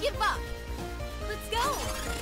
give up! Let's go!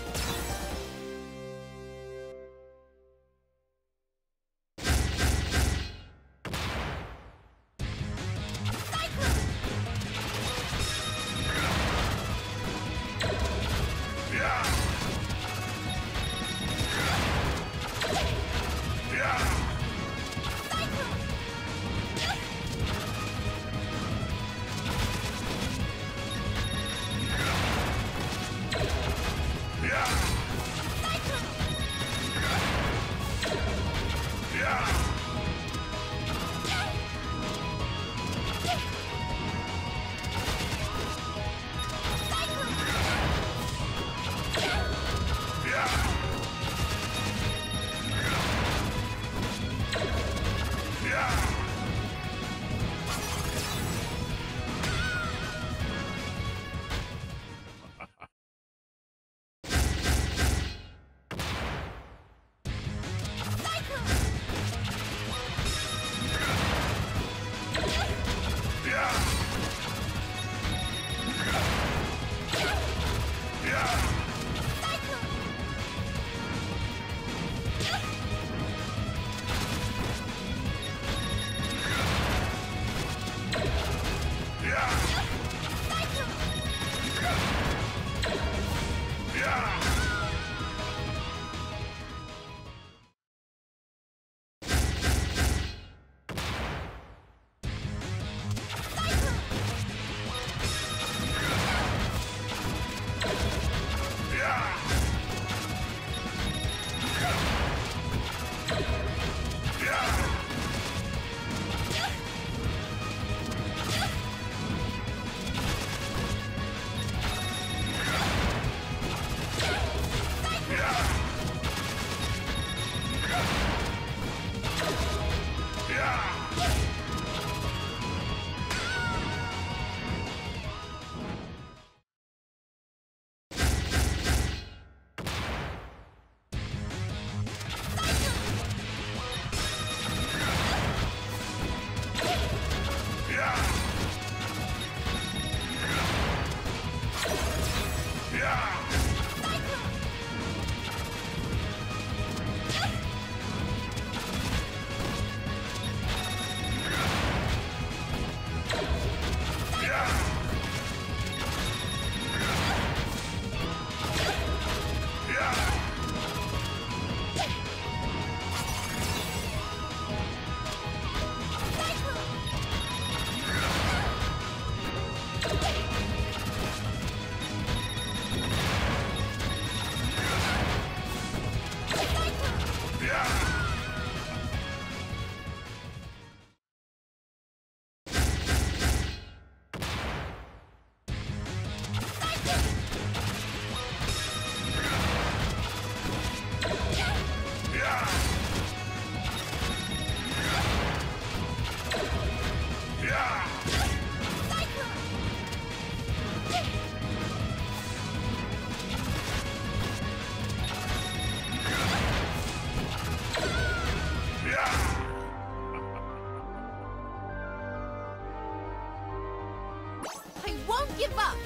Give up!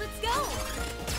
Let's go!